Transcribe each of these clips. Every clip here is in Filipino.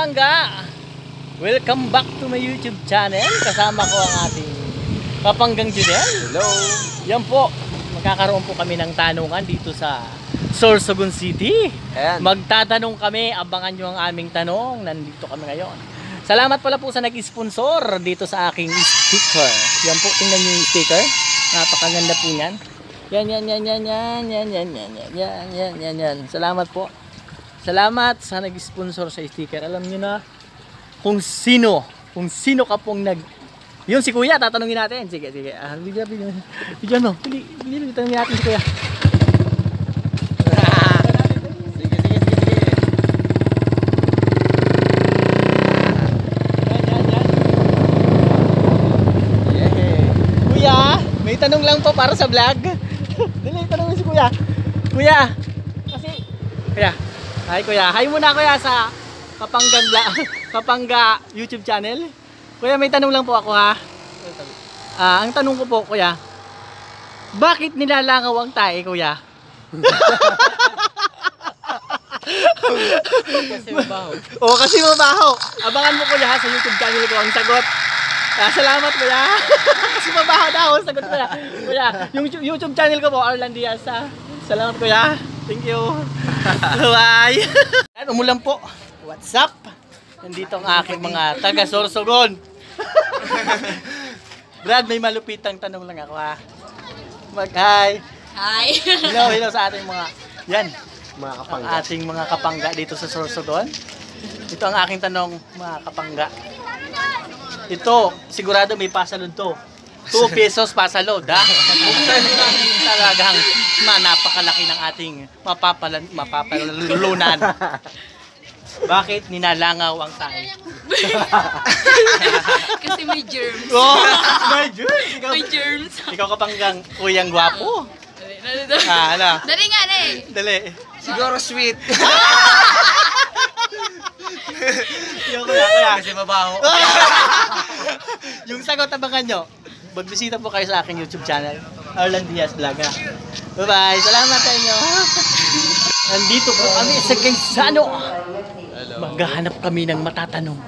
Kapangga! Welcome back to my YouTube channel. Kasama ko ang ating Kapanggang Junel. Hello. Yan po, magkakaroon po kami ng tanungan dito sa Sorsogon City. Ayan. Magtatanong kami, abangan nyo ang aming tanong. Nandito kami ngayon. Salamat pala po sa nag-sponsor dito sa aking sticker. Yan po, tingnan nyo yung sticker. Napakaganda po yan. Yan, yan, yan, yan, yan, yan, yan, yan, yan, yan, yan, yan, yan. Salamat po. Salamat sa nag-sponsor sa sticker. Alam nyo na kung sino, kung sino ka pong nag... Yun si Kuya, tatanungin natin. Sige, sige. Ah, bigyan, bigyan. Bigyan mo. Bili, bili, tanungin natin si. Kuya, may tanong lang po para sa vlog. Dali, tanongin si Kuya. Kuya, kasi... Kuya, hi Kuya. Hi muna Kuya sa Kapangga, Vla- Kapangga YouTube channel. Kuya, may tanong lang po ako ha. Ah, ang tanong ko po, Kuya, bakit nilalangaw ang tae, Kuya? Kasi mabaho. Oo, kasi mabaho. Abangan mo kuya sa YouTube channel ko ang sagot. Ah, salamat kuya. kasi mabaho daw ang sagot kuya. Kuya, yung Yu- YouTube channel ko po, Arlan Diaz. ah. Salamat kuya. Thank you. Bye. Yan, umulan po. What's up? Nandito ang aking mga taga Sorsogon. Brad, may malupitang tanong lang ako ha. Mag-hi. Hi. Hello, hello sa ating mga... Yan, Mga ang kapangga. ating mga kapangga dito sa Sorsogon. Ito ang aking tanong, mga kapangga. Ito, sigurado may pasalod to. 2 pesos pasalod, ha? Buksan mo lang talagang ma, napakalaki ng ating mapapalan, mapapalulunan. Bakit ninalangaw ang tayo? Kasi may germs. Oh, my God! Ikaw, May germs. ikaw kapanggang kuyang gwapo. Ah, ano? Dali nga eh. Dali. Siguro sweet. Yung kuya, kuya. Kasi mabaho. yung sagot abangan nyo. Magbisita po kayo sa aking YouTube channel. Arlan Diaz Vlog. Bye-bye. Salamat sa inyo. Nandito po kami sa Gaisano. Maghahanap kami ng matatanong.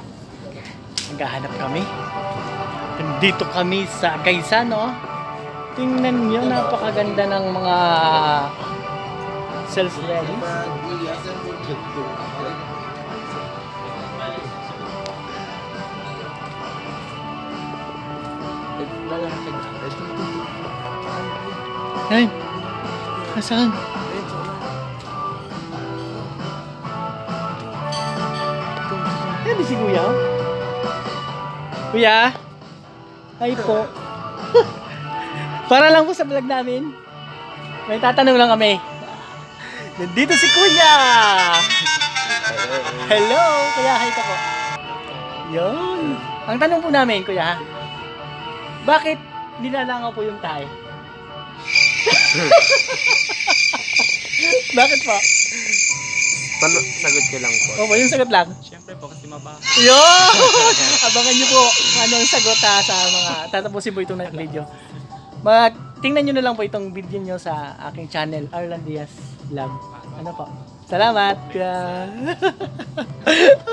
Maghahanap kami. Nandito kami sa Gaisano. Tingnan nyo, napakaganda ng mga self-ready. Ay, nasaan? Yan di si Kuya. Kuya? Hi po. Para lang po sa vlog namin. May tatanong lang kami. Nandito si Kuya! Hello! Kuya, hi ka po. Yun. Ang tanong po namin, Kuya, bakit nilalangaw po yung tayo? bakit po? Tano, sagot ko lang po. Opo, yung sagot lang. Siyempre po kasi mabaho. Yo! Abangan nyo po kung ano ang sagot ha, sa mga tatapusin po itong video. Mag tingnan nyo na lang po itong video nyo sa aking channel, Arlan Diaz Vlog. Ano po? Salamat!